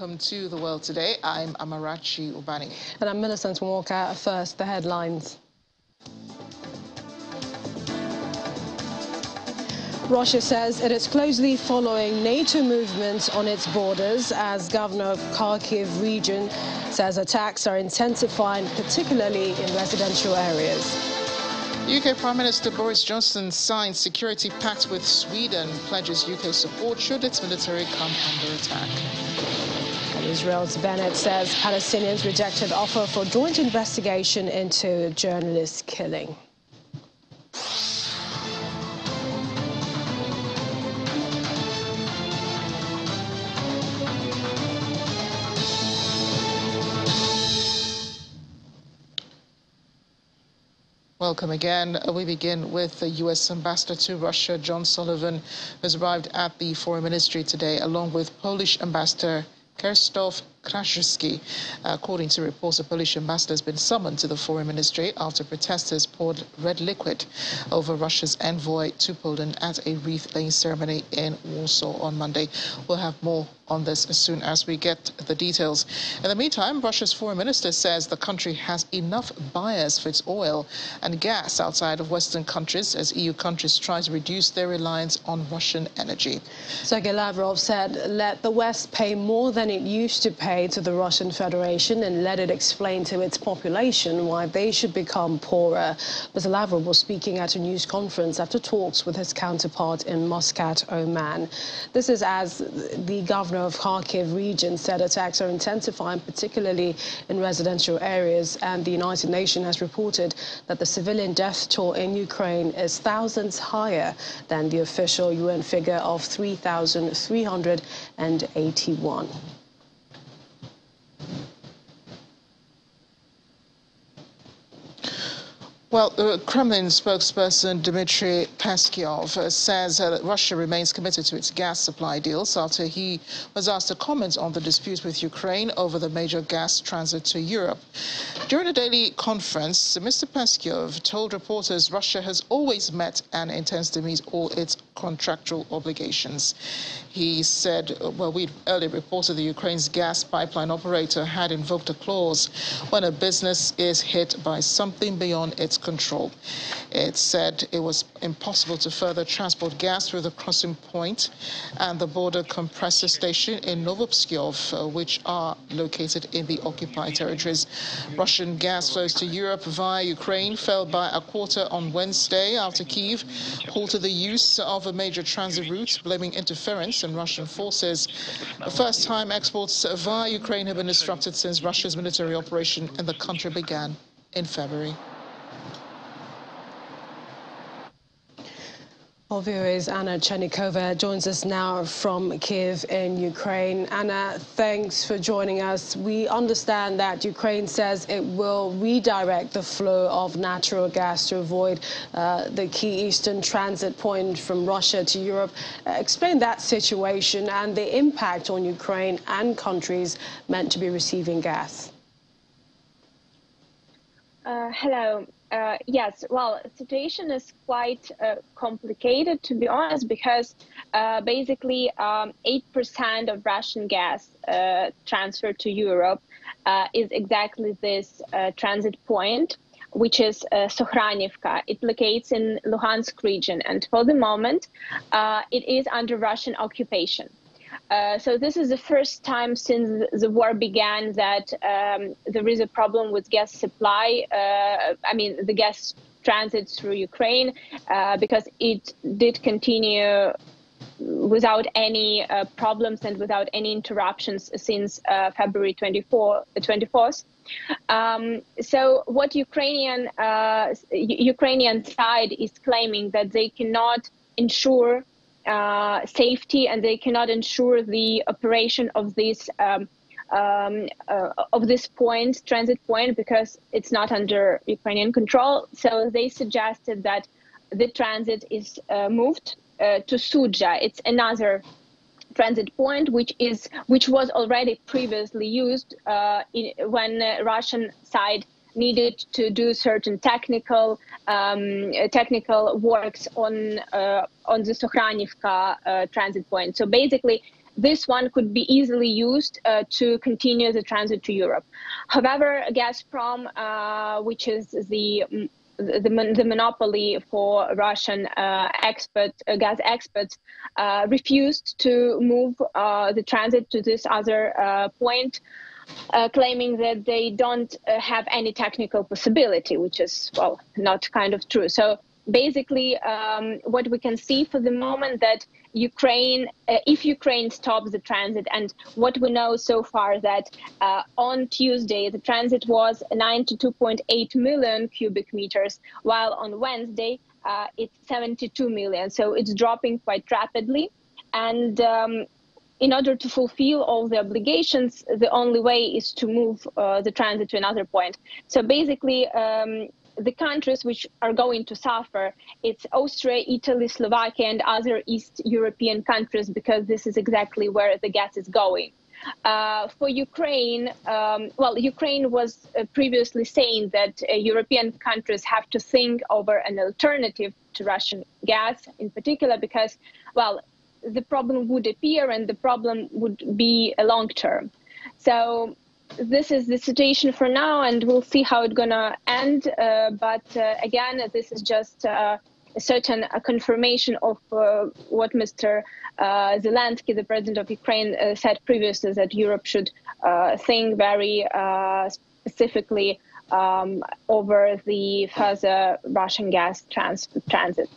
welcome to The World Today. I'm Amarachi Ubani. And I'm Millicent Walker. First, the headlines. Russia says it is closely following NATO movements on its borders as governor of Kharkiv region says attacks are intensifying, particularly in residential areas. UK Prime Minister Boris Johnson signs security pact with Sweden, pledges UK support should its military come under attack. Israel's Bennett says Palestinians rejected offer for joint investigation into journalist killing. Welcome again. Uh, we begin with the U.S. Ambassador to Russia, John Sullivan, who has arrived at the Foreign Ministry today, along with Polish Ambassador Krzysztof Krajewski. According to reports, the Polish ambassador has been summoned to the foreign ministry after protesters poured red liquid over Russia's envoy to Poland at a wreath-laying ceremony in Warsaw on Monday. We'll have more on this as soon as we get the details. In the meantime, Russia's foreign minister says the country has enough buyers for its oil and gas outside of Western countries as EU countries try to reduce their reliance on Russian energy. Sergei Lavrov said, let the West pay more than it used to pay to the Russian Federation and let it explain to its population why they should become poorer. Mr. Lavrov was speaking at a news conference after talks with his counterpart in Muscat, Oman. This is as the governor of Kharkiv region said attacks are intensifying, particularly in residential areas, and the United Nations has reported that the civilian death toll in Ukraine is thousands higher than the official UN figure of 3,381. Well, uh, Kremlin spokesperson Dmitry Peskov says uh, that Russia remains committed to its gas supply deals after he was asked to comment on the dispute with Ukraine over the major gas transit to Europe. During a daily conference, Mr. Peskov told reporters Russia has always met and intends to meet all its contractual obligations. He said, well, we'd earlier reported the Ukraine's gas pipeline operator had invoked a clause when a business is hit by something beyond its control. It said it was impossible to further transport gas through the crossing point and the border compressor station in Novopskov, uh, which are located in the occupied territories. Russian gas flows to Europe via Ukraine fell by a quarter on Wednesday after Kiev halted the use of a major transit route, blaming interference and Russian forces. The first time exports via Ukraine have been disrupted since Russia's military operation in the country began in February. Our viewer Anna Chernikova joins us now from Kiev in Ukraine. Anna, thanks for joining us. We understand that Ukraine says it will redirect the flow of natural gas to avoid uh, the key eastern transit point from Russia to Europe. Uh, explain that situation and the impact on Ukraine and countries meant to be receiving gas. Uh, hello. Uh, yes, well, situation is quite uh, complicated, to be honest, because uh, basically um, 8% of Russian gas uh, transferred to Europe uh, is exactly this uh, transit point, which is uh. It locates in Luhansk region, and for the moment, it is under Russian occupation. Uh, so this is the first time since the war began that um, there is a problem with gas supply. Uh, I mean, the gas transit through Ukraine uh, because it did continue without any uh, problems and without any interruptions since uh, February 24, 24th. Um, so what Ukrainian Ukrainian side is claiming that they cannot ensure uh, safety and they cannot ensure the operation of this um, um, uh, of this point transit point because it's not under Ukrainian control. So they suggested that the transit is uh, moved uh, to Sudzha. It's another transit point which is which was already previously used uh, in, when Russian side needed to do certain technical um, technical works on uh, on the Sokhranivka uh, transit point. So basically, this one could be easily used uh, to continue the transit to Europe. However, Gazprom, uh, which is the the, the, monopoly for Russian uh, expert uh, gas experts uh, refused to move uh, the transit to this other uh, point, uh, claiming that they don't have any technical possibility, which is well not kind of true. So basically, um, what we can see for the moment that Ukraine, uh, if Ukraine stops the transit, and what we know so far that uh, on Tuesday the transit was 92.8 million cubic meters, while on Wednesday uh, it's 72 million. So it's dropping quite rapidly, and um, in order to fulfill all the obligations, the only way is to move uh, the transit to another point. So basically, um, the countries which are going to suffer it's austria italy slovakia and other east european countries because this is exactly where the gas is going uh, for Ukraine, um, well, Ukraine was uh, previously saying that uh, European countries have to think over an alternative to Russian gas, in particular, because, well, the problem would appear and the problem would be a long term. So this is the situation for now, and we'll see how it's gonna end. Uh, but uh, again, this is just uh, a certain confirmation of uh, what Mr. Uh, Zelensky, the president of Ukraine, uh, said previously that Europe should think very specifically um, over the further Russian gas trans- transit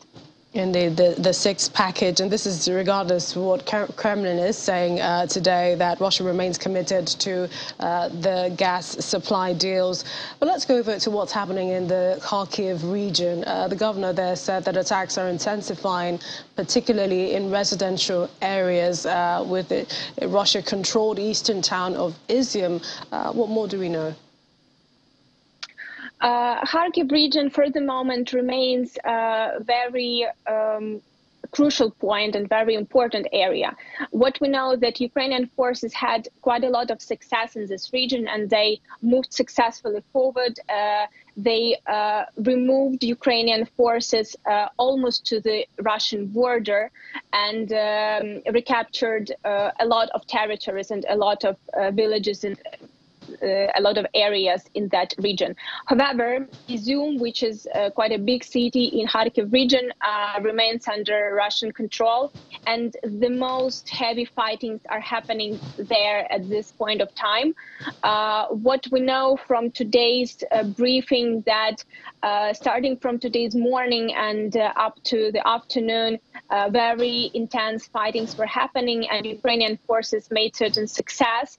in the, the, the sixth package, and this is regardless of what Kremlin is saying uh, today, that Russia remains committed to uh, the gas supply deals. But let's go over to what's happening in the Kharkiv region. Uh, the governor there said that attacks are intensifying, particularly in residential areas uh, with the Russia-controlled eastern town of Izium. Uh, what more do we know? Uh, Kharkiv region for the moment remains a very um, crucial point and very important area. What we know that Ukrainian forces had quite a lot of success in this region and they moved successfully forward. Uh, they uh, removed Ukrainian forces uh, almost to the Russian border and um, recaptured uh, a lot of territories and a lot of uh, villages and a lot of areas in that region. However, Izium, which is uh, quite a big city in Kharkiv region, uh, remains under Russian control, and the most heavy fightings are happening there at this point of time. Uh, what we know from today's uh, briefing that uh, starting from today's morning and up to the afternoon, very intense fightings were happening, and Ukrainian forces made certain success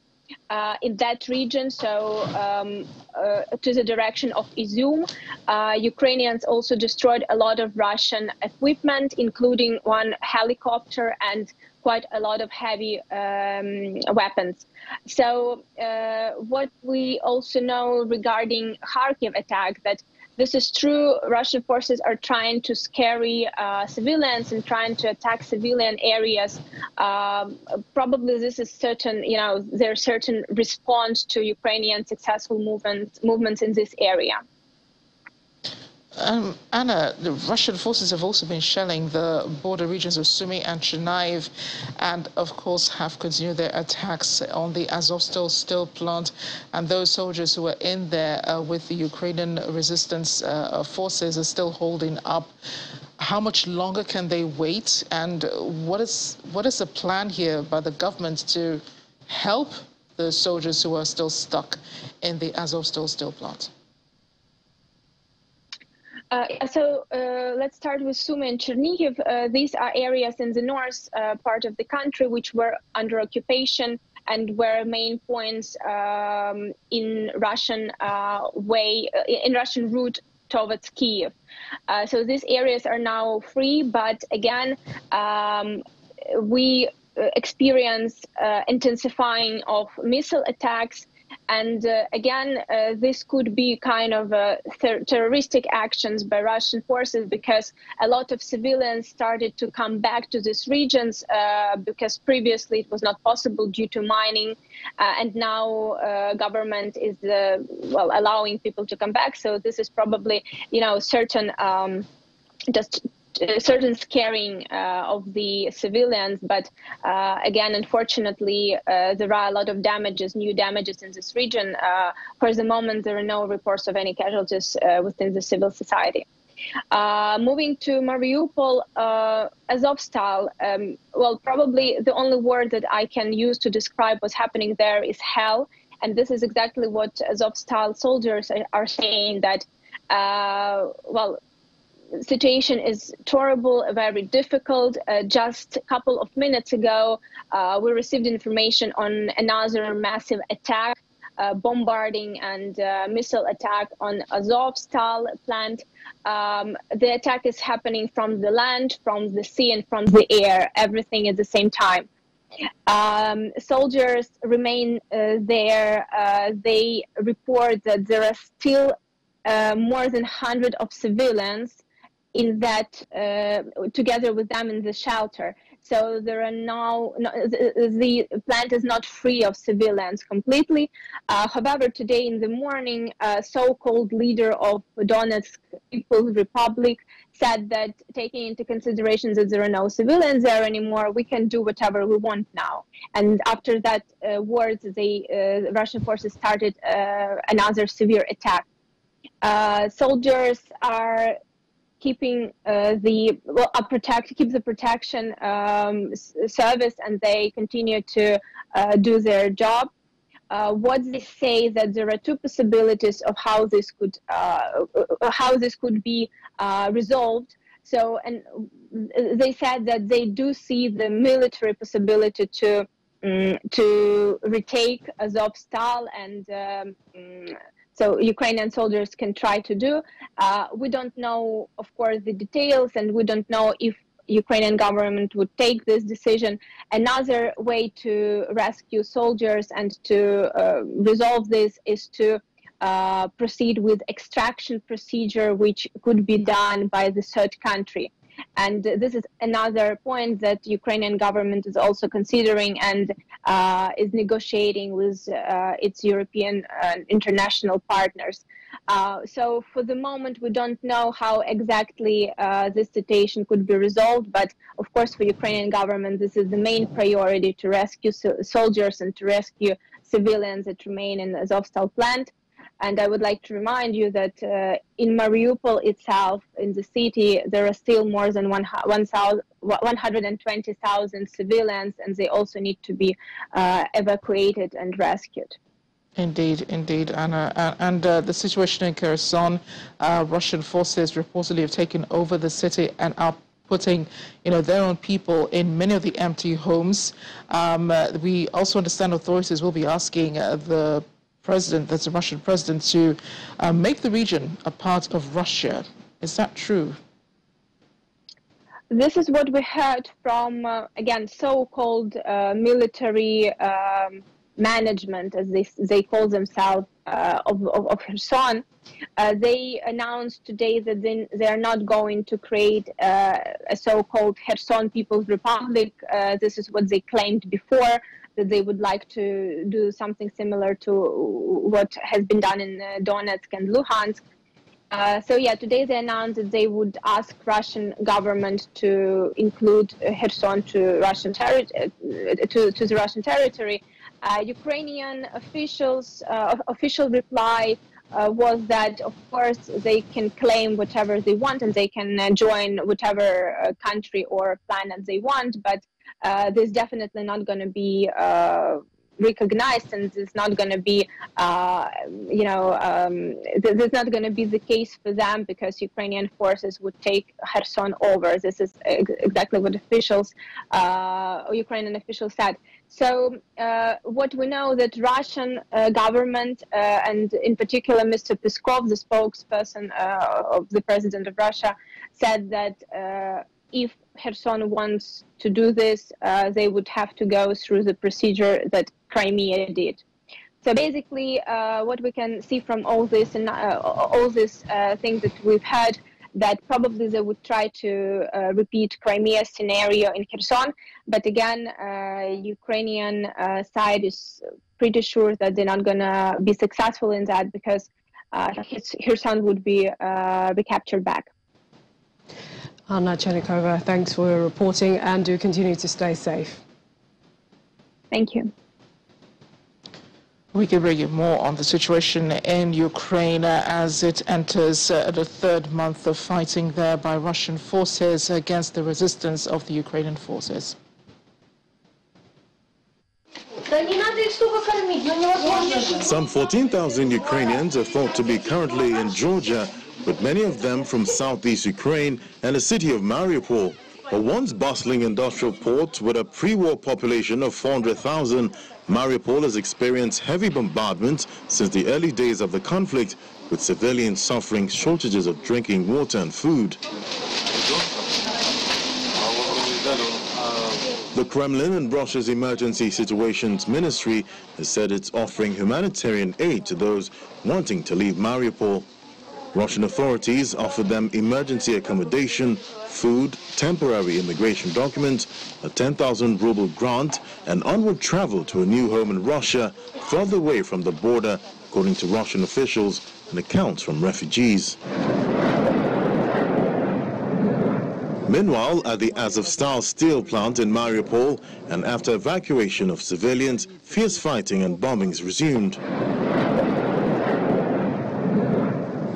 uh, in that region, so um, uh, to the direction of Izium. Uh, Ukrainians also destroyed a lot of Russian equipment, including one helicopter and quite a lot of heavy um, weapons. So, uh, what we also know regarding Kharkiv attack that this is true. Russian forces are trying to scare uh, civilians and trying to attack civilian areas. Um, probably this is certain, you know, there's certain response to Ukrainian successful movement, movements in this area. Um, Anna, the Russian forces have also been shelling the border regions of Sumy and Chernihiv, and of course have continued their attacks on the Azovstal steel plant. And those soldiers who were in there uh, with the Ukrainian resistance uh, forces are still holding up. How much longer can they wait? And what is what is the plan here by the government to help the soldiers who are still stuck in the Azovstal steel plant? Uh, so uh, let's start with Sumy and Chernihiv. Uh, these are areas in the north uh, part of the country which were under occupation and were main points um, in Russian uh, way, uh, in Russian route towards Kiev. so these areas are now free, but again, um, we experience intensifying of missile attacks and uh, again, uh, this could be kind of uh, ter- terroristic actions by Russian forces because a lot of civilians started to come back to these regions uh, because previously it was not possible due to mining, uh, and now uh, government is well allowing people to come back. So this is probably you know certain um, just certain scaring uh, of the civilians, but uh, again, unfortunately, uh, there are a lot of damages, new damages in this region. Uh, for the moment, there are no reports of any casualties uh, within the civil society. Uh, moving to Mariupol, Azovstal, um, well, probably the only word that I can use to describe what's happening there is hell. And this is exactly what Azovstal soldiers are, are saying that, well, situation is terrible, very difficult. Uh, just a couple of minutes ago, uh, we received information on another massive attack, uh, bombarding and uh, missile attack on Azovstal plant. Um, the attack is happening from the land, from the sea, and from the air, everything at the same time. Um, soldiers remain uh, there. Uh, they report that there are still more than 100 of civilians in that uh, together with them in the shelter. So there are now no, the, the, plant is not free of civilians completely. Uh, however, today in the morning, a so-called leader of Donetsk People's Republic said that taking into consideration that there are no civilians there anymore, we can do whatever we want now. And after that uh, words, the uh, Russian forces started uh, another severe attack. Soldiers are keeping uh, the well, uh, protect keep the protection um, service, and they continue to uh, do their job. Uh, what they say that there are two possibilities of how this could uh, how this could be uh, resolved. So, and they said that they do see the military possibility to um, to retake Azovstal and um, so Ukrainian soldiers can try to do. Uh, we don't know, of course, the details, and we don't know if Ukrainian government would take this decision. Another way to rescue soldiers and to uh, resolve this is to uh, proceed with extraction procedure, which could be done by the third country. And this is another point that Ukrainian government is also considering and uh, is negotiating with uh, its European uh, international partners. Uh, so for the moment, we don't know how exactly uh, this situation could be resolved. But of course, for Ukrainian government, this is the main priority to rescue so soldiers and to rescue civilians that remain in the Azovstal plant. And I would like to remind you that uh, in Mariupol itself, in the city, there are still more than 120,000 civilians, and they also need to be uh, evacuated and rescued. Indeed, indeed, Anna. And uh, the situation in Kherson, uh, Russian forces reportedly have taken over the city and are putting, you know, their own people in many of the empty homes. Um, uh, we also understand authorities will be asking uh, the president, that's a Russian president, to uh, make the region a part of Russia. Is that true? This is what we heard from, uh, again, so-called uh, military um, management, as they, they call themselves, uh, of, of, of Kherson. Uh, they announced today that they, they are not going to create uh, a so-called Kherson People's Republic. this is what they claimed before that they would like to do something similar to what has been done in uh, Donetsk and Luhansk. Uh, so yeah, today they announced that they would ask Russian government to include Kherson to Russian terri- uh, to, to the Russian territory. Uh, Ukrainian officials uh, official reply uh, was that of course they can claim whatever they want and they can join whatever country or planet they want, but uh, there's definitely not going to be uh, recognized and it's not going to be uh, you know um, th- there's not going to be the case for them because ukrainian forces would take kherson over. This is ex- exactly what officials uh, ukrainian officials said. So uh, what we know that russian uh, government and in particular mr peskov the spokesperson of the president of russia said that if Kherson wants to do this, uh, they would have to go through the procedure that Crimea did. So basically, uh, what we can see from all this and uh, all these uh, things that we've heard, that probably they would try to uh, repeat Crimea scenario in Kherson. But again, uh, Ukrainian side is pretty sure that they're not going to be successful in that because Kherson would be recaptured back. Anna Chernikova, thanks for your reporting and do continue to stay safe. Thank you. We can bring you more on the situation in Ukraine as it enters uh, the third month of fighting there by Russian forces against the resistance of the Ukrainian forces. Some 14,000 Ukrainians are thought to be currently in Georgia, with many of them from southeast Ukraine and the city of Mariupol, a once bustling industrial port with a pre-war population of 400,000 Mariupol has experienced heavy bombardment since the early days of the conflict, with civilians suffering shortages of drinking water and food. The Kremlin and Russia's Emergency Situations Ministry has said it's offering humanitarian aid to those wanting to leave Mariupol. Russian authorities offered them emergency accommodation, food, temporary immigration documents, a 10,000 ruble grant, and onward travel to a new home in Russia, further away from the border, according to Russian officials and accounts from refugees. Meanwhile, at the Azovstal steel plant in Mariupol, and after evacuation of civilians, fierce fighting and bombings resumed.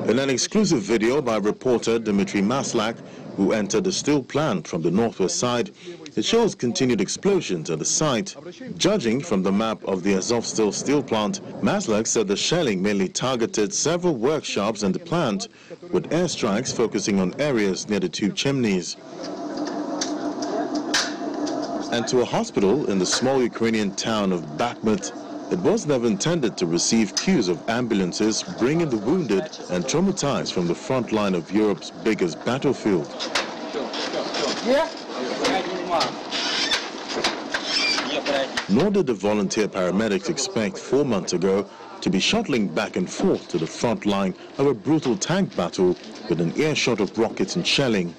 In an exclusive video by reporter Dmitry Maslak, who entered the steel plant from the northwest side, it shows continued explosions at the site. Judging from the map of the Azovstal steel plant, Maslak said the shelling mainly targeted several workshops and the plant, with airstrikes focusing on areas near the two chimneys. And to a hospital in the small Ukrainian town of Bakhmut, it was never intended to receive queues of ambulances bringing the wounded and traumatized from the front line of Europe's biggest battlefield. Nor did the volunteer paramedics expect four months ago to be shuttling back and forth to the front line of a brutal tank battle with an earshot of rockets and shelling.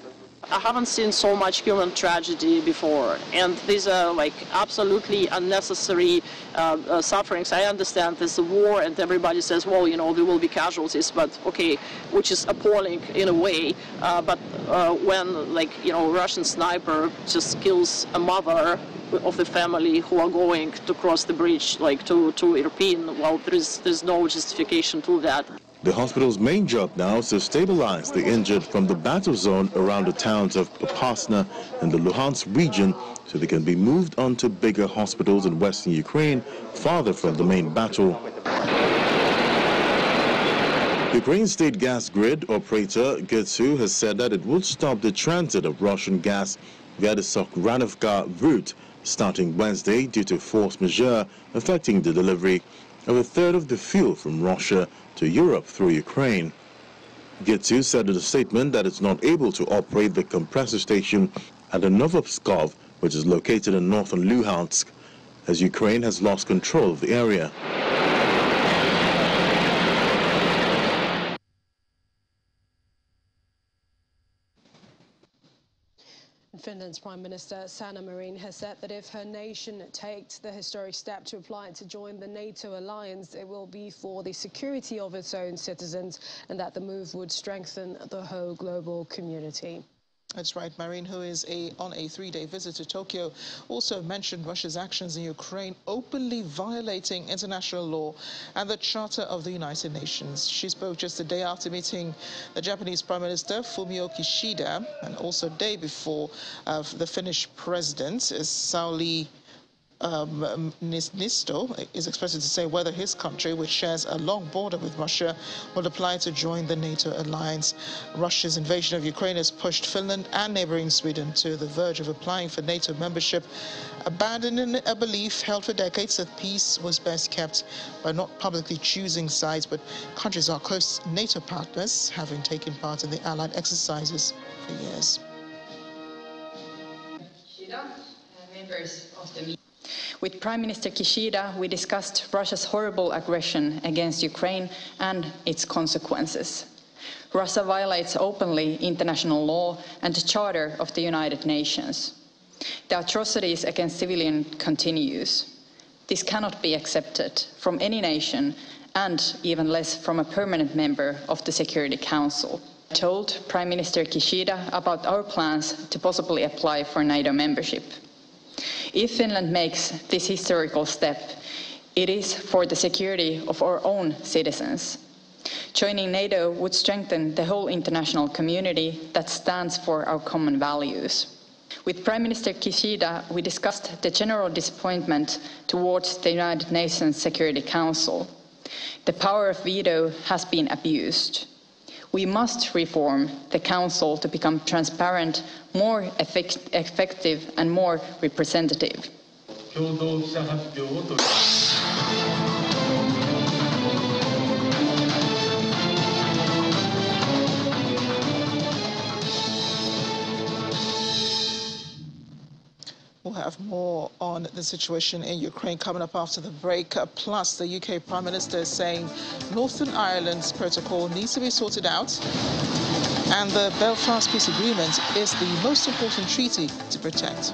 I haven't seen so much human tragedy before, and these are like absolutely unnecessary uh, uh, sufferings. I understand there's a war, and everybody says, well, you know, there will be casualties, but okay, which is appalling in a way. Uh, but uh, when, like, you know, Russian sniper just kills a mother of the family who are going to cross the bridge, like to to Irpin, well, there's there's no justification to that. The hospital's main job now is to stabilize the injured from the battle zone around the towns of Popasna and the Luhansk region so they can be moved on to bigger hospitals in western Ukraine, farther from the main battle. Ukraine state gas grid operator GTSOU has said that it will stop the transit of Russian gas via the Sokhranivka route starting Wednesday due to force majeure affecting the delivery of a third of the fuel from Russia to Europe through Ukraine. GTSOU said in a statement that it's not able to operate the compressor station at Novopskov, which is located in northern Luhansk, as Ukraine has lost control of the area. Finland's Prime Minister Sanna Marin has said that if her nation takes the historic step to apply to join the NATO alliance, it will be for the security of its own citizens and that the move would strengthen the whole global community. That's right. Marin, who is a, on a three-day visit to Tokyo, also mentioned Russia's actions in Ukraine openly violating international law and the Charter of the United Nations. She spoke just a day after meeting the Japanese Prime Minister Fumio Kishida and also day before uh, the Finnish President Sauli um, Niinisto is expected to say whether his country, which shares a long border with Russia, will apply to join the NATO alliance. Russia's invasion of Ukraine has pushed Finland and neighboring Sweden to the verge of applying for NATO membership, abandoning a belief held for decades that peace was best kept by not publicly choosing sides, but countries are close NATO partners, having taken part in the allied exercises for years. members of the with Prime Minister Kishida, we discussed Russia's horrible aggression against Ukraine and its consequences. Russia violates openly international law and the Charter of the United Nations. The atrocities against civilians continues. This cannot be accepted from any nation and even less from a permanent member of the Security Council. I told Prime Minister Kishida about our plans to possibly apply for NATO membership. If Finland makes this historical step, it is for the security of our own citizens. Joining NATO would strengthen the whole international community that stands for our common values. With Prime Minister Kishida, we discussed the general disappointment towards the United Nations Security Council. The power of veto has been abused. We must reform the Council to become transparent, more effect effective, and more representative. We'll have more on the situation in Ukraine coming up after the break. Plus, the UK Prime Minister is saying Northern Ireland's protocol needs to be sorted out. And the Belfast Peace Agreement is the most important treaty to protect.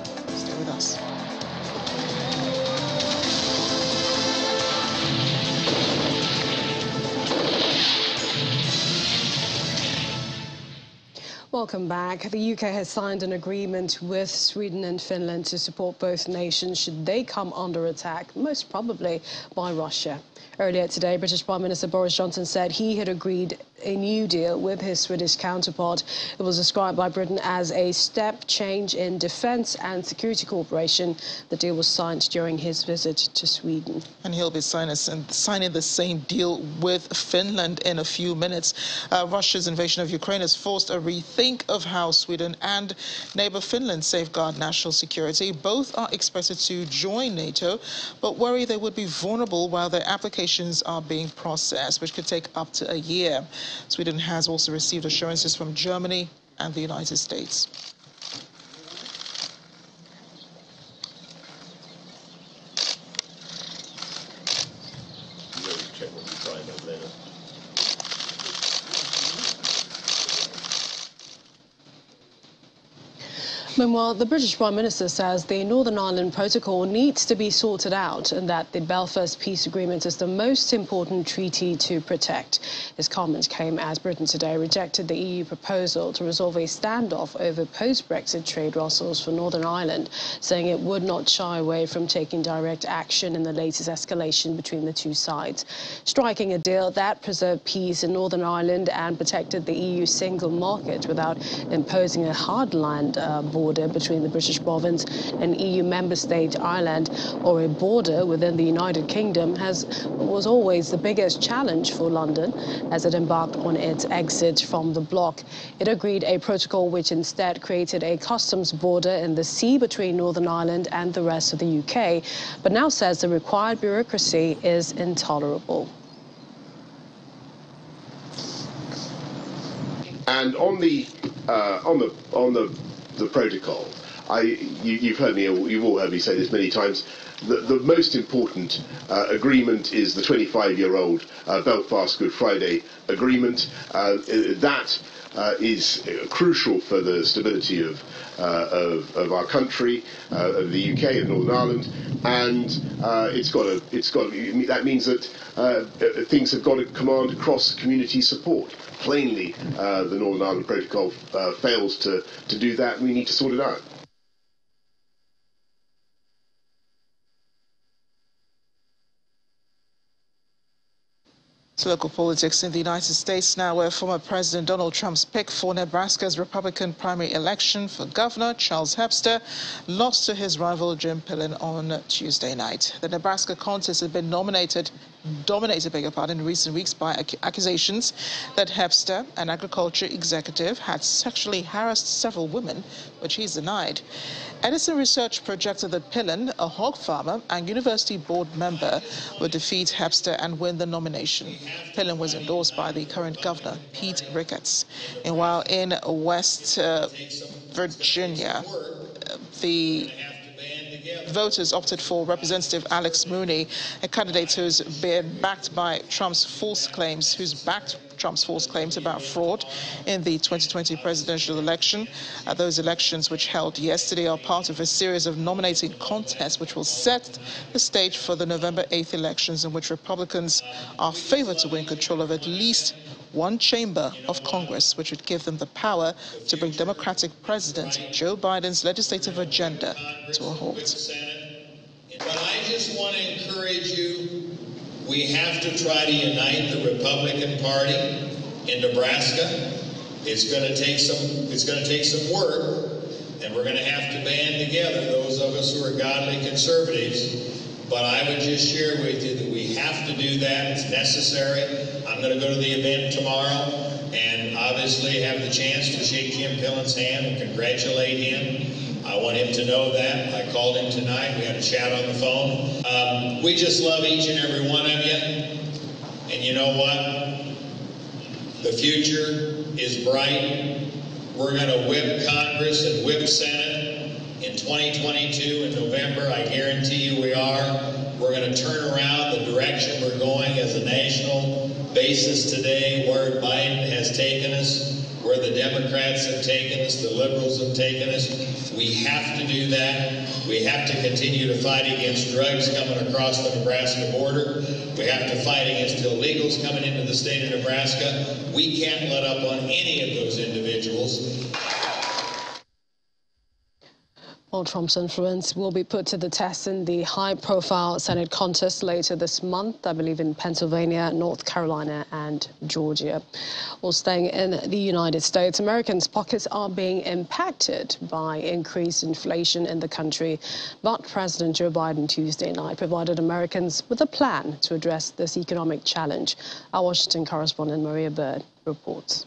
Welcome back. The UK has signed an agreement with Sweden and Finland to support both nations should they come under attack, most probably by Russia. Earlier today, British Prime Minister Boris Johnson said he had agreed a new deal with his Swedish counterpart. It was described by Britain as a step change in defence and security cooperation. The deal was signed during his visit to Sweden. And he'll be signing, the same deal with Finland in a few minutes. Uh, Russia's invasion of Ukraine has forced a rethink of how Sweden and neighbour Finland safeguard national security. Both are expected to join NATO, but worry they would be vulnerable while their applications are being processed, which could take up to a year. Sweden has also received assurances from Germany and the United States. Meanwhile, the British Prime Minister says the Northern Ireland Protocol needs to be sorted out and that the Belfast Peace Agreement is the most important treaty to protect. His comments came as Britain today rejected the EU proposal to resolve a standoff over post-Brexit trade rustlers for Northern Ireland, saying it would not shy away from taking direct action in the latest escalation between the two sides. Striking a deal that preserved peace in Northern Ireland and protected the EU single market without imposing a hardline uh, border border between the British province and EU member state Ireland or a border within the United Kingdom has was always the biggest challenge for London as it embarked on its exit from the bloc. It agreed a protocol which instead created a customs border in the sea between Northern Ireland and the rest of the UK, but now says the required bureaucracy is intolerable. And on the uh, on the on the the protocol. I, you, have heard me, you've all heard me say this many times. The, the most important uh, agreement is the 25-year-old uh, Belfast Good Friday Agreement. Uh, that is crucial for the stability of, uh, of, of, our country, uh, of the UK, of Northern Ireland, and it's got a, it's got that means that things have got to command across community support. Plainly uh, the Northern Ireland Protocol uh, fails to, to do that, we need to sort it out. To local politics in the United States now, where former President Donald Trump's pick for Nebraska's Republican primary election for governor, Charles Herbster, lost to his rival Jim Pillen on Tuesday night. The Nebraska contest had been nominated dominated, beg your pardon, in recent weeks by ac accusations that Herbster, an agriculture executive, had sexually harassed several women, which he's denied. Edison Research projected that Pillen, a hog farmer and university board member, would defeat Herbster and win the nomination. Pillen was endorsed by the current governor, Pete Ricketts. And while in West uh, Virginia, the voters opted for Representative Alex Mooney, a candidate who's been backed by Trump's false claims, who's backed Trump's false claims about fraud in the 2020 presidential election. Uh, those elections, which held yesterday, are part of a series of nominating contests which will set the stage for the November 8th elections in which Republicans are favored to win control of at least one chamber of Congress, which would give them the power to bring Democratic President Joe Biden's legislative agenda to a halt. But I just want to encourage you we have to try to unite the Republican Party in Nebraska. It's going to take some it's going to take some work and we're going to have to band together those of us who are godly conservatives. But I would just share with you that we have to do that. It's necessary. Going to go to the event tomorrow and obviously have the chance to shake Jim Pillen's hand and congratulate him. I want him to know that. I called him tonight. We had a chat on the phone. Um, we just love each and every one of you. And you know what? The future is bright. We're going to whip Congress and whip Senate in 2022 in November. I guarantee you we are. We're going to turn around the direction we're going as a national basis today, where Biden has taken us where the Democrats have taken us, the liberals have taken us. We have to do that. We have to continue to fight against drugs coming across the Nebraska border. We have to fight against illegals coming into the state of Nebraska. We can't let up on any of those individuals. Donald Trump's influence will be put to the test in the high-profile Senate contest later this month, I believe in Pennsylvania, North Carolina and Georgia. While staying in the United States, Americans' pockets are being impacted by increased inflation in the country. But President Joe Biden Tuesday night provided Americans with a plan to address this economic challenge. Our Washington correspondent Maria Bird reports.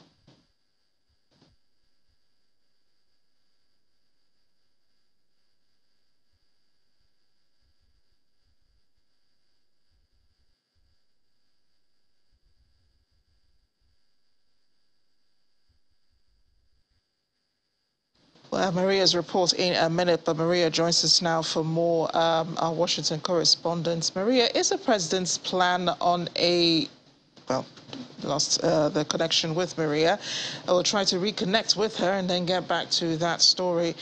Well, Maria's report in a minute, but Maria joins us now for more. Um, our Washington correspondent. Maria, is the president's plan on a, well, lost uh, the connection with Maria. I will try to reconnect with her and then get back to that story.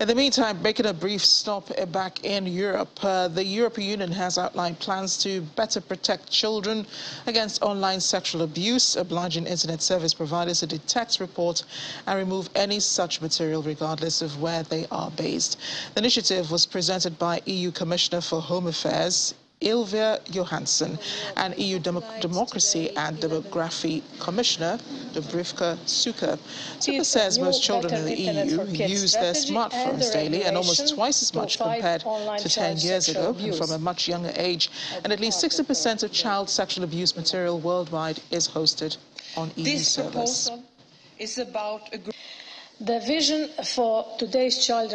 In the meantime, making a brief stop back in Europe, uh, the European Union has outlined plans to better protect children against online sexual abuse, obliging internet service providers to detect, report, and remove any such material regardless of where they are based. The initiative was presented by EU Commissioner for Home Affairs, Ylva Johansson and EU Demo Democracy and Demography Commissioner Dubravka Šuica. Suka says most children in the EU use their smartphones daily and almost twice as much compared to 10 years ago and from a much younger age. And at least 60% of child sexual abuse material worldwide is hosted on EU this servers. proposal is about a the vision for today's child,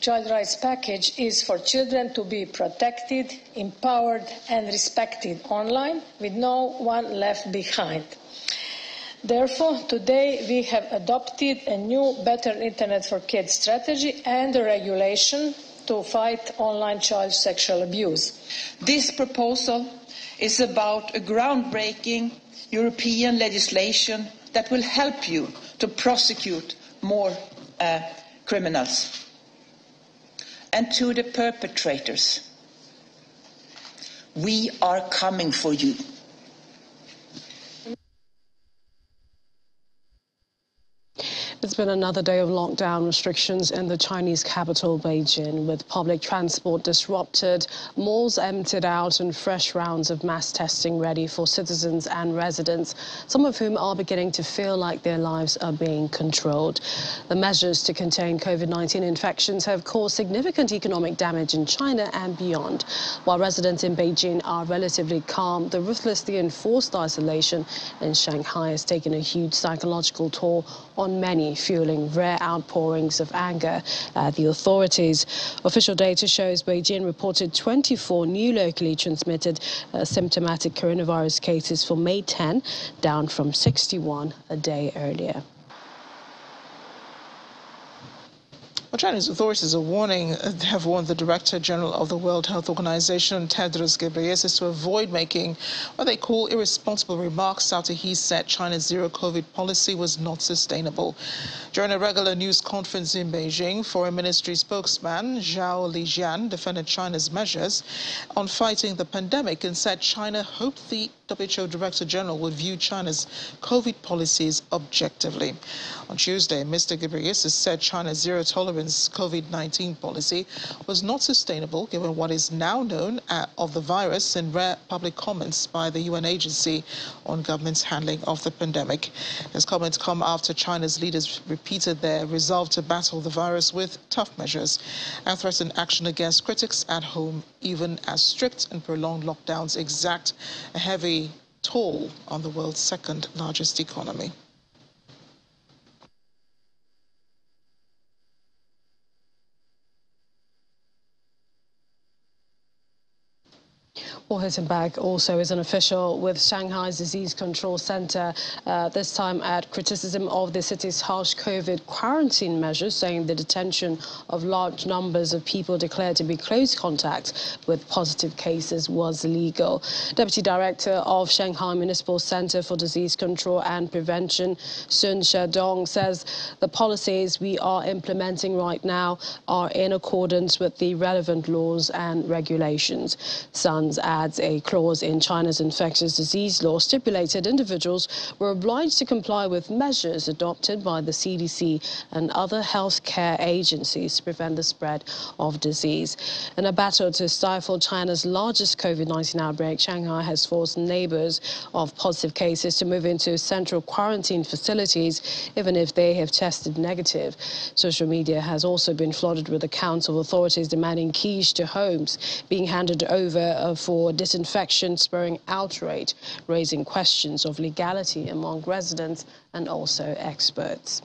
child, rights package is for children to be protected, empowered and respected online with no one left behind. Therefore, today we have adopted a new Better Internet for Kids strategy and a regulation to fight online child sexual abuse. This proposal is about a groundbreaking European legislation that will help you to prosecute more uh, criminals. And to the perpetrators, we are coming for you. It's been another day of lockdown restrictions in the Chinese capital, Beijing, with public transport disrupted, malls emptied out, and fresh rounds of mass testing ready for citizens and residents, some of whom are beginning to feel like their lives are being controlled. The measures to contain COVID-19 infections have caused significant economic damage in China and beyond. While residents in Beijing are relatively calm, the ruthlessly enforced isolation in Shanghai has taken a huge psychological toll on many fueling rare outpourings of anger at the authorities. Official data shows Beijing reported 24 new locally transmitted uh, symptomatic coronavirus cases for May 10, down from 61 a day earlier. Well, Chinese authorities are warning, have warned the Director General of the World Health Organization, Tedros Ghebreyesus, to avoid making what they call irresponsible remarks after he said China's zero COVID policy was not sustainable. During a regular news conference in Beijing, Foreign Ministry spokesman Zhao Lijian defended China's measures on fighting the pandemic and said China hoped the WHO Director General would view China's COVID policies objectively. On Tuesday, Mr. Ghebreyesus said China's zero tolerance COVID 19 policy was not sustainable given what is now known of the virus and rare public comments by the UN agency on government's handling of the pandemic. His comments come after China's leaders repeated their resolve to battle the virus with tough measures and threatened action against critics at home, even as strict and prolonged lockdowns exact a heavy toll on the world's second largest economy. Paul Hittenbach also is an official with Shanghai's Disease Control Center, uh, this time at criticism of the city's harsh COVID quarantine measures, saying the detention of large numbers of people declared to be close contacts with positive cases was illegal. Deputy Director of Shanghai Municipal Center for Disease Control and Prevention, Sun Xiaodong, says the policies we are implementing right now are in accordance with the relevant laws and regulations. Sun's adds a clause in China's infectious disease law stipulated individuals were obliged to comply with measures adopted by the CDC and other health care agencies to prevent the spread of disease. In a battle to stifle China's largest COVID-19 outbreak, Shanghai has forced neighbors of positive cases to move into central quarantine facilities, even if they have tested negative. Social media has also been flooded with accounts of authorities demanding keys to homes being handed over uh, for disinfection, spurring outrage, raising questions of legality among residents and also experts.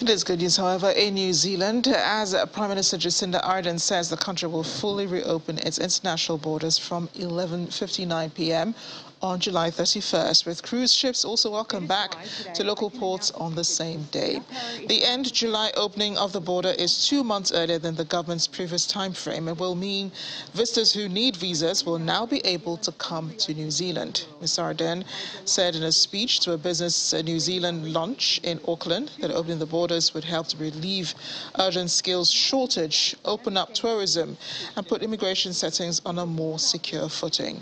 It is good news, however, in New Zealand, as Prime Minister Jacinda Ardern says the country will fully reopen its international borders from 11.59 p.m on July 31st, with cruise ships also welcome back to local ports on the same day. The end July opening of the border is two months earlier than the government's previous time frame and will mean visitors who need visas will now be able to come to New Zealand. Ms. Ardern said in a speech to a Business uh, New Zealand lunch in Auckland that opening the borders would help to relieve urgent skills shortage, open up tourism, and put immigration settings on a more secure footing.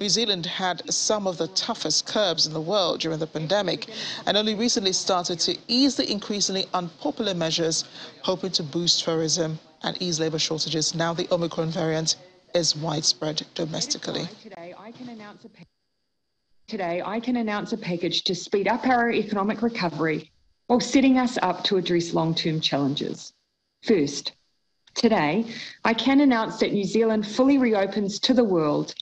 New Zealand had some of the toughest curbs in the world during the pandemic and only recently started to ease the increasingly unpopular measures, hoping to boost tourism and ease labor shortages. Now the Omicron variant is widespread domestically. Today, I can announce a package to speed up our economic recovery while setting us up to address long term challenges. First, today, I can announce that New Zealand fully reopens to the world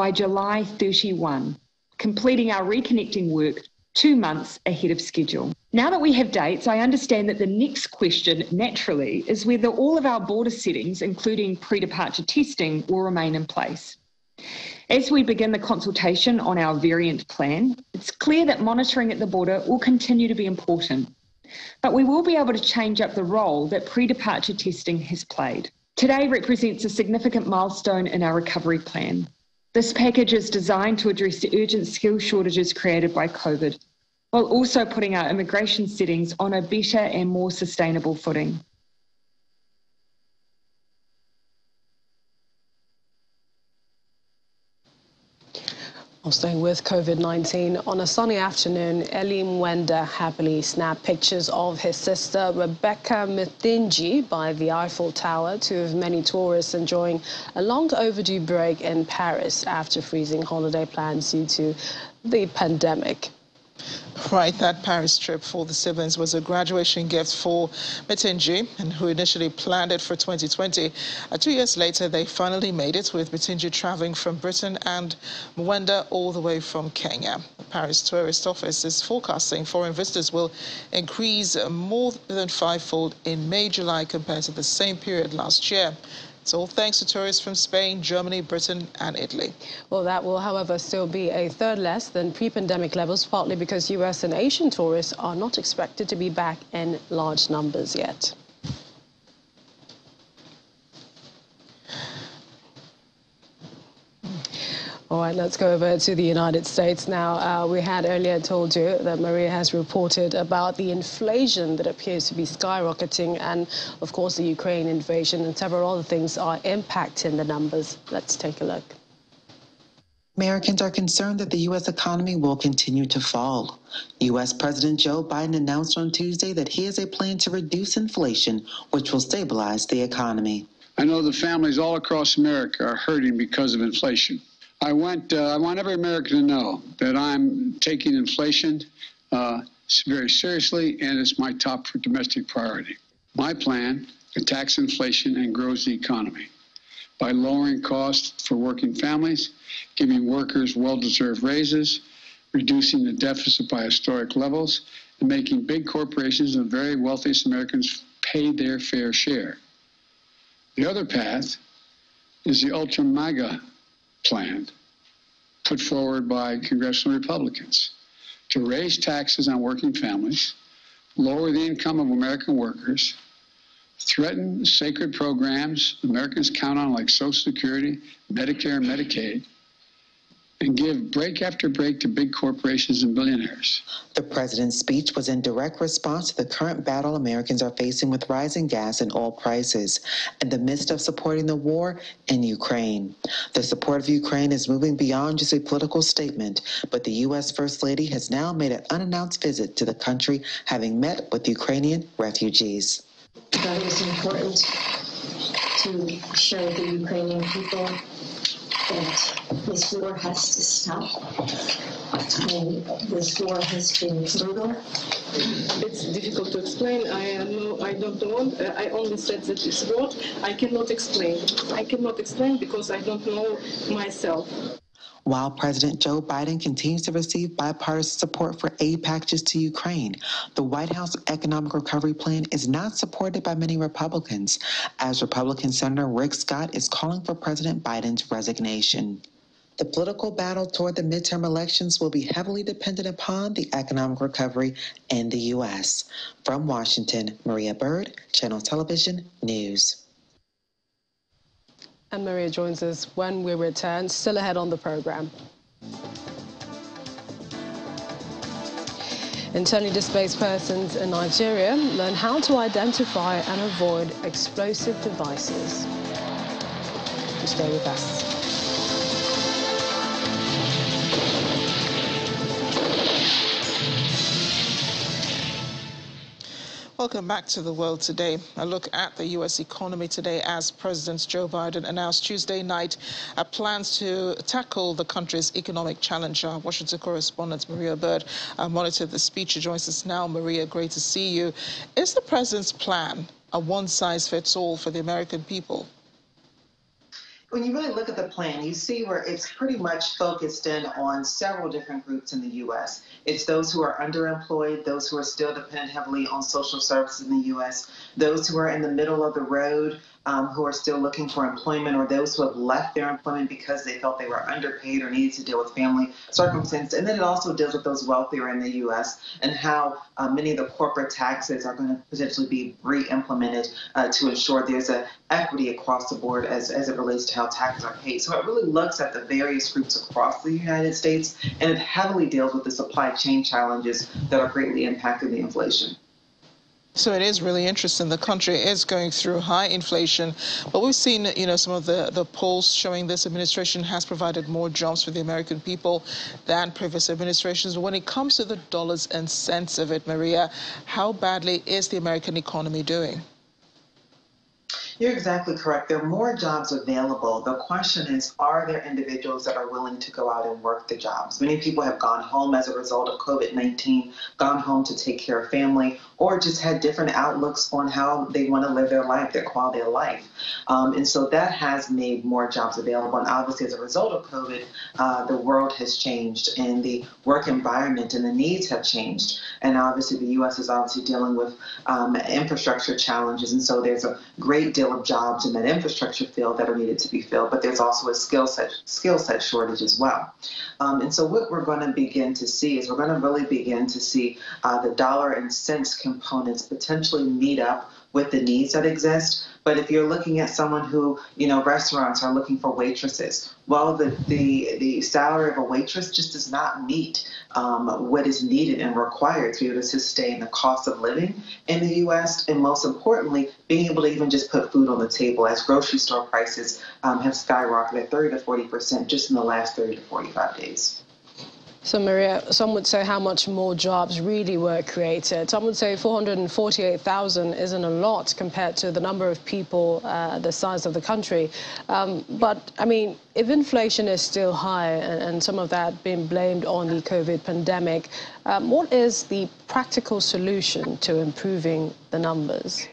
by July 31, completing our reconnecting work two months ahead of schedule. Now that we have dates, I understand that the next question, naturally, is whether all of our border settings, including pre departure testing, will remain in place. As we begin the consultation on our variant plan, it's clear that monitoring at the border will continue to be important. But we will be able to change up the role that pre departure testing has played. Today represents a significant milestone in our recovery plan. This package is designed to address the urgent skill shortages created by COVID, while also putting our immigration settings on a better and more sustainable footing. Well, staying with COVID-19, on a sunny afternoon, Elie Mwenda happily snapped pictures of his sister Rebecca Muthinji by the Eiffel Tower, two of many tourists enjoying a long overdue break in Paris after freezing holiday plans due to the pandemic. Right, that Paris trip for the siblings was a graduation gift for Muthinji, and who initially planned it for 2020. Uh, two years later, they finally made it, with Muthinji traveling from Britain and Mwenda all the way from Kenya. The Paris Tourist Office is forecasting foreign visitors will increase more than fivefold in May, July compared to the same period last year. It's all thanks to tourists from Spain, Germany, Britain, and Italy. Well, that will, however, still be a third less than pre pandemic levels, partly because US and Asian tourists are not expected to be back in large numbers yet. All right, let's go over to the United States now. Uh, we had earlier told you that Maria has reported about the inflation that appears to be skyrocketing, and of course, the Ukraine invasion and several other things are impacting the numbers. Let's take a look. Americans are concerned that the U.S. economy will continue to fall. U.S. President Joe Biden announced on Tuesday that he has a plan to reduce inflation, which will stabilize the economy. I know the families all across America are hurting because of inflation. I want uh, I want every American to know that I'm taking inflation uh, very seriously, and it's my top domestic priority. My plan attacks inflation and grows the economy by lowering costs for working families, giving workers well-deserved raises, reducing the deficit by historic levels, and making big corporations and very wealthiest Americans pay their fair share. The other path is the ultra MAGA plan put forward by congressional Republicans to raise taxes on working families, lower the income of American workers, threaten sacred programs Americans count on like Social Security, Medicare, and Medicaid, and give break after break to big corporations and billionaires. The president's speech was in direct response to the current battle Americans are facing with rising gas and oil prices in the midst of supporting the war in Ukraine. The support of Ukraine is moving beyond just a political statement, but the U.S. First Lady has now made an unannounced visit to the country, having met with Ukrainian refugees. That is important to show the Ukrainian people that this war has to stop. And this war has been brutal. It's difficult to explain. I am I don't know. Uh, I only said that this war. I cannot explain. I cannot explain because I don't know myself. While President Joe Biden continues to receive bipartisan support for aid packages to Ukraine, the White House economic recovery plan is not supported by many Republicans, as Republican Senator Rick Scott is calling for President Biden's resignation. The political battle toward the midterm elections will be heavily dependent upon the economic recovery in the U.S. From Washington, Maria Bird, Channel Television News. And Maria joins us when we return, still ahead on the program. Internally displaced persons in Nigeria learn how to identify and avoid explosive devices. Stay with us. Welcome back to the world today. A look at the U.S. economy today as President Joe Biden announced Tuesday night plans to tackle the country's economic challenge. Our Washington correspondent Maria Bird uh, monitored the speech. She joins us now. Maria, great to see you. Is the president's plan a one-size-fits-all for the American people? When you really look at the plan, you see where it's pretty much focused in on several different groups in the U.S. It's those who are underemployed, those who are still dependent heavily on social services in the U.S., those who are in the middle of the road, um, who are still looking for employment or those who have left their employment because they felt they were underpaid or needed to deal with family circumstances. And then it also deals with those wealthier in the U.S. and how uh, many of the corporate taxes are going to potentially be re-implemented uh, to ensure there's a equity across the board as, as it relates to how taxes are paid. So it really looks at the various groups across the United States and it heavily deals with the supply chain challenges that are greatly impacting the inflation. So it is really interesting. The country is going through high inflation, but we've seen, you know, some of the, the polls showing this administration has provided more jobs for the American people than previous administrations. When it comes to the dollars and cents of it, Maria, how badly is the American economy doing? You're exactly correct. There are more jobs available. The question is, are there individuals that are willing to go out and work the jobs? Many people have gone home as a result of COVID 19, gone home to take care of family, or just had different outlooks on how they want to live their life, their quality of life. Um, and so that has made more jobs available. And obviously, as a result of COVID, uh, the world has changed and the work environment and the needs have changed. And obviously, the U.S. is obviously dealing with um, infrastructure challenges. And so there's a great deal deal of jobs in that infrastructure field that are needed to be filled, but there's also a skill set skill set shortage as well. Um, and so what we're going to begin to see is we're going to really begin to see uh, the dollar and cents components potentially meet up with the needs that exist. But if you're looking at someone who, you know, restaurants are looking for waitresses, well, the the, the salary of a waitress just does not meet um, what is needed and required to be able to sustain the cost of living in the U.S. And most importantly, being able to even just put food on the table as grocery store prices um, have skyrocketed 30 to 40 percent just in the last 30 to 45 days. So, Maria, some would say how much more jobs really were created. Some would say 448,000 isn't a lot compared to the number of people uh, the size of the country. Um, but, I mean, if inflation is still high and, and, some of that being blamed on the COVID pandemic, um, what is the practical solution to improving the numbers?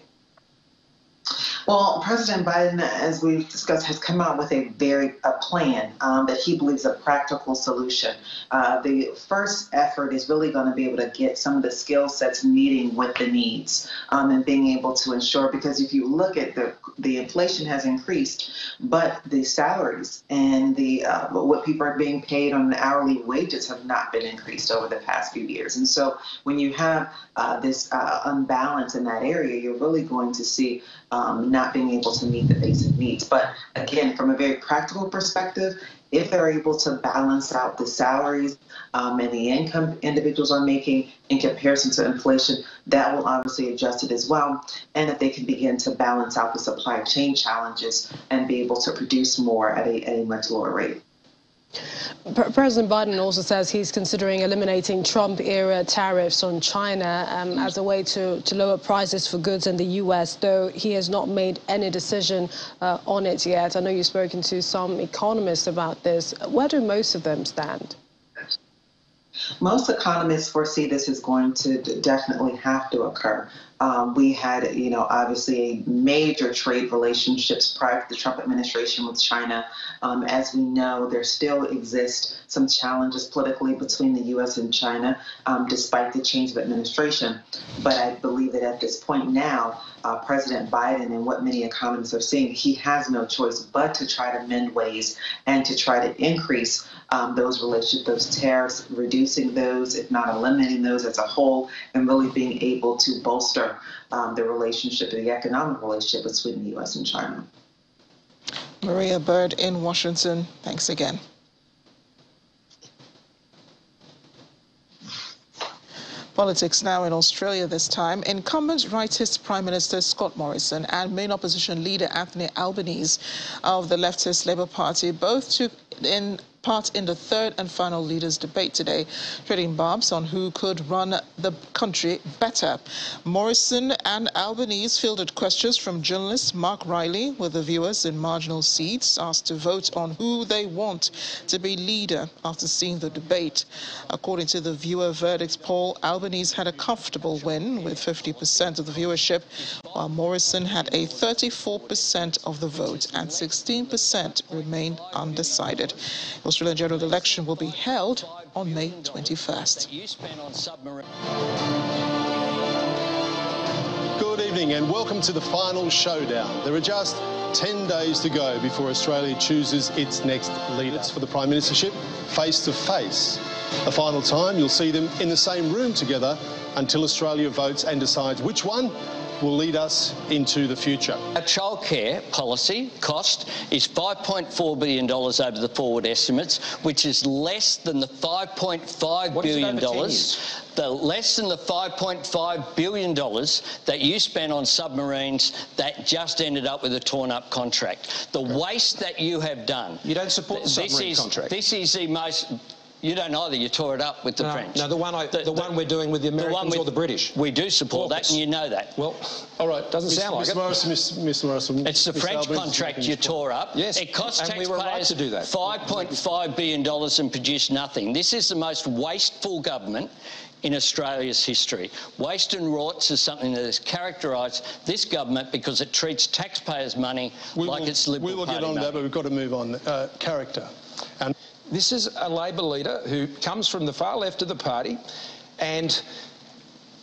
Well, President Biden, as we've discussed, has come out with a very a plan um, that he believes a practical solution. Uh, the first effort is really going to be able to get some of the skill sets meeting with the needs um, and being able to ensure. Because if you look at the the inflation has increased, but the salaries and the uh, what people are being paid on hourly wages have not been increased over the past few years. And so when you have uh, this uh, unbalance in that area, you're really going to see um, not being able to meet the basic needs. But again, from a very practical perspective, if they're able to balance out the salaries um, and the income individuals are making in comparison to inflation, that will obviously adjust it as well. And if they can begin to balance out the supply chain challenges and be able to produce more at a, at a much lower rate. President Biden also says he's considering eliminating Trump-era tariffs on China um, as a way to, to lower prices for goods in the U.S., though he has not made any decision uh, on it yet. I know you've spoken to some economists about this. Where do most of them stand? Most economists foresee this is going to definitely have to occur. Um, we had, you know, obviously major trade relationships prior to the Trump administration with China. Um, as we know, there still exist some challenges politically between the U.S. and China, um, despite the change of administration. But I believe that at this point now, uh, President Biden and what many economists are seeing, he has no choice but to try to mend ways and to try to increase um, those relationships, those tariffs, reducing those, if not eliminating those as a whole, and really being able to bolster um, the relationship, the economic relationship between the U.S. and China. Maria Bird in Washington, thanks again. Politics now in Australia this time. Incumbent rightist Prime Minister Scott Morrison and main opposition leader Anthony Albanese of the leftist Labour Party both took in part in the third and final leaders' debate today, trading barbs on who could run the country better. Morrison and Albanese fielded questions from journalist Mark Riley, with the viewers in marginal seats asked to vote on who they want to be leader after seeing the debate. According to the viewer verdict poll, Albanese had a comfortable win with 50% of the viewership, while Morrison had a 34% of the vote and 16% remained undecided. The Australian general election will be held on May 21st. Evening and welcome to the final showdown. There are just 10 days to go before Australia chooses its next leaders for the Prime Ministership face to face. The final time you'll see them in the same room together until Australia votes and decides which one will lead us into the future. Our childcare policy cost is $5.4 billion over the forward estimates, which is less than the $5.5 what billion the less than the $5.5 billion that you spent on submarines that just ended up with a torn up contract. The waste that you have done. You don't support the submarine is, contract. This is the most you don't either. You tore it up with the no, French. No, the one I, the, the, the, one we're doing with the Americans the with, or the British. We do support that, and you know that. Well, all right. Doesn't sound like Ms. it. Morrison, Ms. Ms. Morrison. It's the Ms. French contract you tore up. Yes, it cost and taxpayers we were right to do that. $5.5 billion and produced nothing. This is the most wasteful government in Australia's history. Waste and rorts is something that has characterised this government because it treats taxpayers' money we like will, it's Liberal We will Party get on money. that, but we've got to move on. Uh, character. And this is a Labor leader who comes from the far left of the party and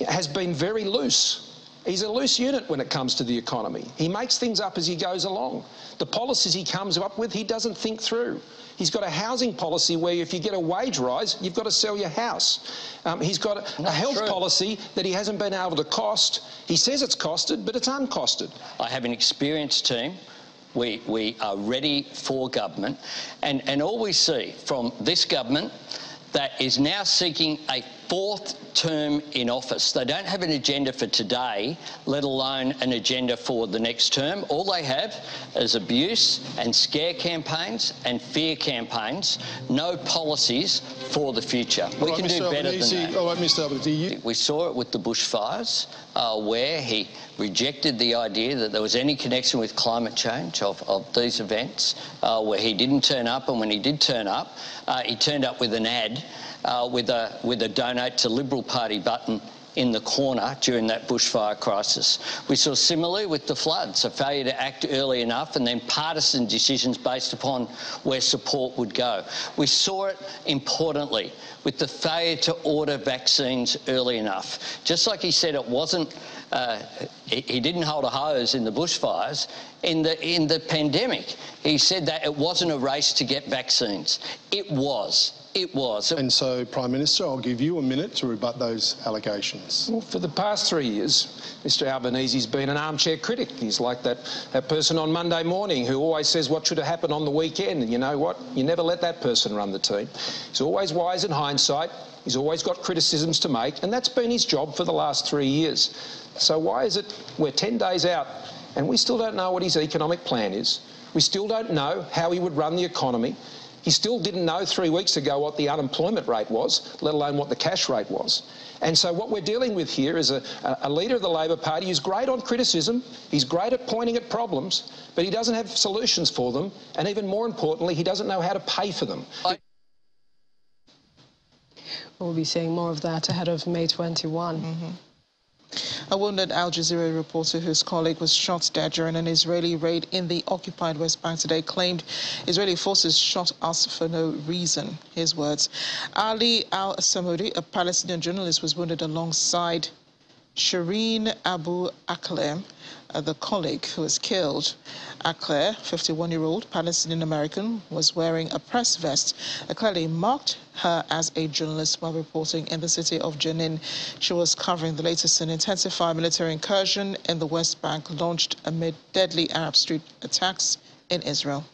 has been very loose He's a loose unit when it comes to the economy. He makes things up as he goes along. The policies he comes up with, he doesn't think through. He's got a housing policy where if you get a wage rise, you've got to sell your house. Um, he's got a, a health true. policy that he hasn't been able to cost. He says it's costed, but it's uncosted. I have an experienced team. We, we are ready for government. And, and all we see from this government that is now seeking a fourth term in office. They don't have an agenda for today, let alone an agenda for the next term. All they have is abuse and scare campaigns and fear campaigns, no policies for the future. we can do better Albanese, than that. All right, Mr Albanese. We saw it with the bushfires, uh, where he rejected the idea that there was any connection with climate change of, of these events, uh, where he didn't turn up, and when he did turn up, uh, he turned up with an ad uh, with, a, with a donate to Liberal Party button in the corner during that bushfire crisis. We saw similarly with the floods, a failure to act early enough and then partisan decisions based upon where support would go. We saw it importantly with the failure to order vaccines early enough. Just like he said it wasn't, uh, he, didn't hold a hose in the bushfires, in the, in the pandemic, he said that it wasn't a race to get vaccines. It was. It was. And so, Prime Minister, I'll give you a minute to rebut those allegations. Well, for the past three years, Mr Albanese's been an armchair critic. He's like that, that person on Monday morning who always says what should have happened on the weekend. And you know what? You never let that person run the team. He's always wise in hindsight. He's always got criticisms to make, and that's been his job for the last three years. So why is it we're 10 days out and we still don't know what his economic plan is? We still don't know how he would run the economy. He still didn't know three weeks ago what the unemployment rate was, let alone what the cash rate was. And so what we're dealing with here is a, a, leader of the Labor Party who's great on criticism, he's great at pointing at problems, but he doesn't have solutions for them, and even more importantly, he doesn't know how to pay for them. I We'll be seeing more of that ahead of May 21. Mm -hmm. A wounded Al Jazeera reporter whose colleague was shot dead during an Israeli raid in the occupied West Bank today claimed Israeli forces shot us for no reason. His words. Ali Al Samudi, a Palestinian journalist, was wounded alongside Shireen Abu Akleh, uh, the colleague who was killed. Akleh, 51-year-old Palestinian-American, was wearing a press vest. Akleh marked her as a journalist while reporting in the city of Jenin. She was covering the latest in intensified military incursion in the West Bank launched amid deadly Arab Street attacks in Israel.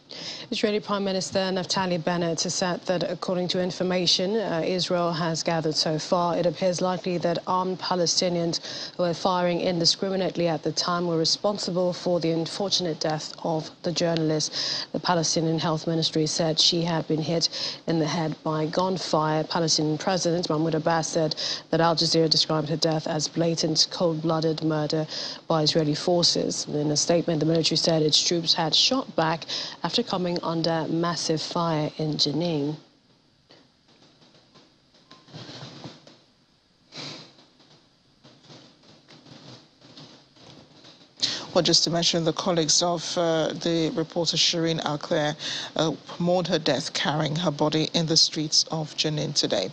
Israeli Prime Minister Naftali Bennett has said that according to information uh, Israel has gathered so far, it appears likely that armed Palestinians who were firing indiscriminately at the time were responsible for the unfortunate death of the journalist. The Palestinian Health Ministry said she had been hit in the head by gunfire. Palestinian President Mahmoud Abbas said that Al Jazeera described her death as blatant, cold-blooded murder by Israeli forces. In a statement, the military said its troops had shot back after coming under massive fire in Jenin. Well, just to mention, the colleagues of uh, the reporter Shireen Akleh uh, mourned her death carrying her body in the streets of Jenin today.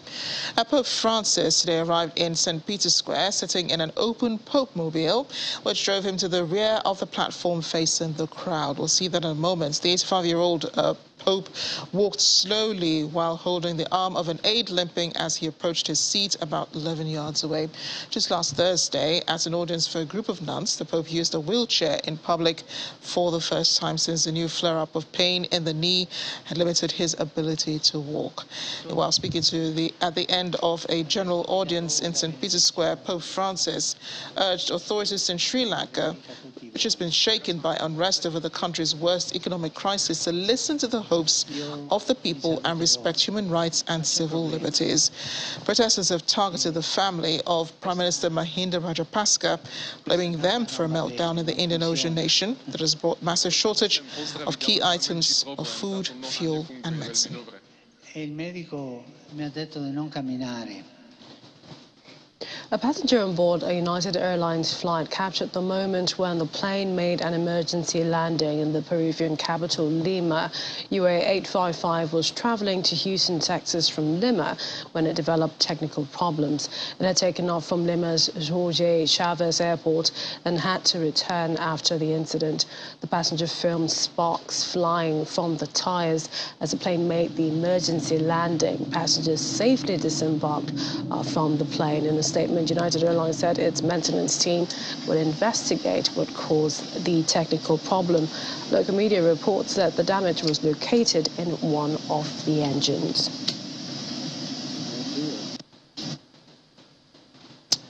Uh, Pope Francis today arrived in St. Peter's Square, sitting in an open Pope mobile, which drove him to the rear of the platform facing the crowd. We'll see that in a moment. The 85-year-old uh, Pope walked slowly while holding the arm of an aide limping as he approached his seat about 11 yards away. Just last Thursday, at an audience for a group of nuns, the Pope used a wheelchair in public for the first time since the new flare-up of pain in the knee had limited his ability to walk. While speaking to the at the end of a general audience in St. Peter's Square, Pope Francis urged authorities in Sri Lanka, which has been shaken by unrest over the country's worst economic crisis, to listen to the hopes of the people and respect human rights and civil liberties. Protesters have targeted the family of Prime Minister Mahinda Rajapaksa, blaming them for a meltdown in the Indian Ocean nation that has brought massive shortage of key items of food, fuel and medicine. A passenger on board a United Airlines flight captured the moment when the plane made an emergency landing in the Peruvian capital, Lima. UA 855 was traveling to Houston, Texas from Lima when it developed technical problems. It had taken off from Lima's Jorge Chavez Airport and had to return after the incident. The passenger filmed sparks flying from the tires as the plane made the emergency landing. Passengers safely disembarked uh, from the plane. In a statement, United Airlines said its maintenance team will investigate what caused the technical problem. Local media reports that the damage was located in one of the engines.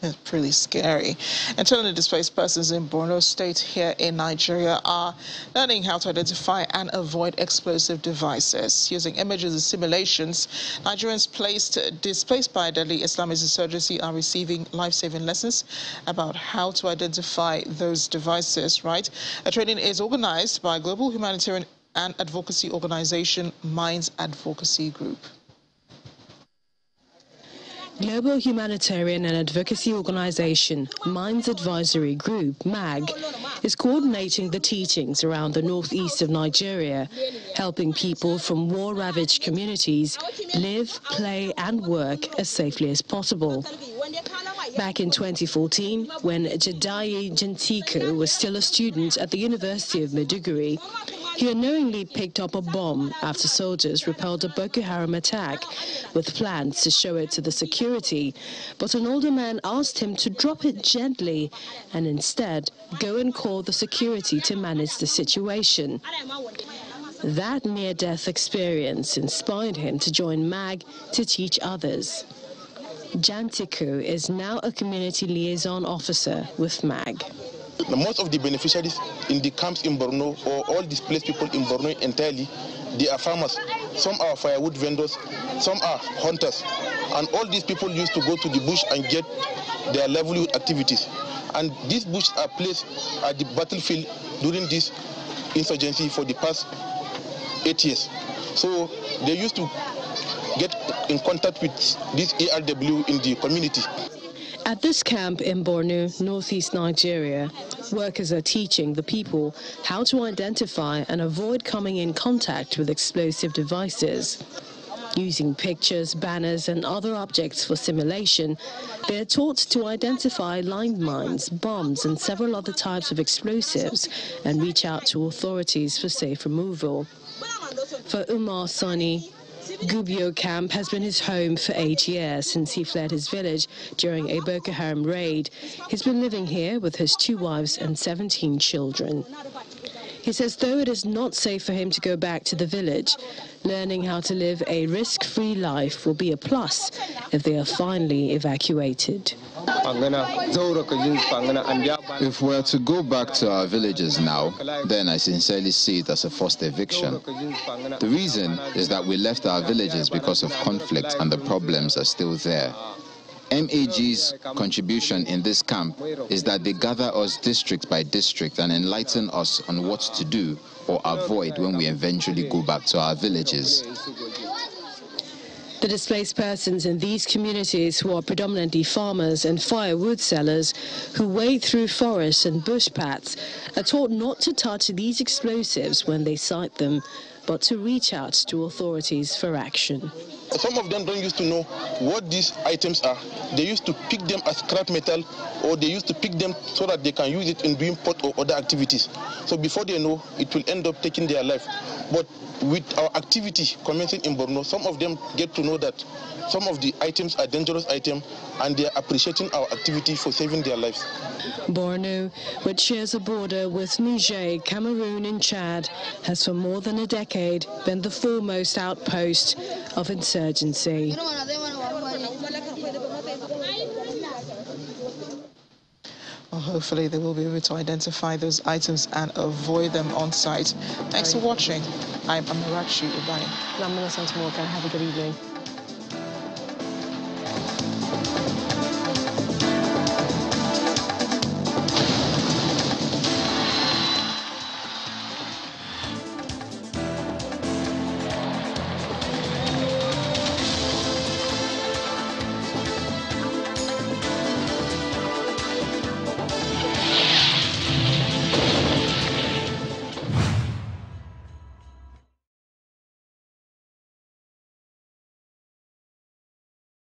It's pretty scary. Internally displaced persons in Borno State here in Nigeria are learning how to identify and avoid explosive devices. Using images and simulations, Nigerians placed, displaced by deadly Islamist insurgency are receiving life-saving lessons about how to identify those devices, right? A training is organized by global humanitarian and advocacy organization Mines Advisory Group. Global Humanitarian and Advocacy Organization Mines Advisory Group, MAG, is coordinating the teachings around the northeast of Nigeria, helping people from war-ravaged communities live, play and work as safely as possible. Back in 2014, when Jediaye Gentiku was still a student at the University of Maiduguri, he unknowingly picked up a bomb after soldiers repelled a Boko Haram attack with plans to show it to the security. But an older man asked him to drop it gently and instead go and call the security to manage the situation. That near-death experience inspired him to join MAG to teach others. Jantiku is now a community liaison officer with MAG. Most of the beneficiaries in the camps in Borno or all displaced people in Borno entirely, they are farmers. Some are firewood vendors, some are hunters. And all these people used to go to the bush and get their livelihood activities. And these bushes are placed at the battlefield during this insurgency for the past eight years. So they used to get in contact with this ERW in the community. At this camp in Borno, northeast Nigeria, workers are teaching the people how to identify and avoid coming in contact with explosive devices. Using pictures, banners and other objects for simulation, they are taught to identify landmines, bombs and several other types of explosives and reach out to authorities for safe removal. For Umar Sani, Gubio camp has been his home for eight years since he fled his village during a Boko Haram raid. He's been living here with his two wives and 17 children. He says though it is not safe for him to go back to the village, learning how to live a risk-free life will be a plus if they are finally evacuated. If we're to go back to our villages now, then I sincerely see it as a forced eviction. The reason is that we left our villages because of conflict and the problems are still there. MAG's contribution in this camp is that they gather us district by district and enlighten us on what to do or avoid when we eventually go back to our villages. The displaced persons in these communities who are predominantly farmers and firewood sellers who wade through forests and bush paths are taught not to touch these explosives when they sight them, but to reach out to authorities for action. Some of them don't used to know what these items are. They used to pick them as scrap metal or they used to pick them so that they can use it in doing pot or other activities. So before they know, it will end up taking their life. But with our activity commencing in Borno, some of them get to know that some of the items are dangerous items and they are appreciating our activity for saving their lives. Borno, which shares a border with Niger, Cameroon and Chad, has for more than a decade been the foremost outpost of insurgency. Well, hopefully they will be able to identify those items and avoid them on site. Thanks for watching. I'm Amarachi Ubani. I'm Millicent Walker. Have a good evening.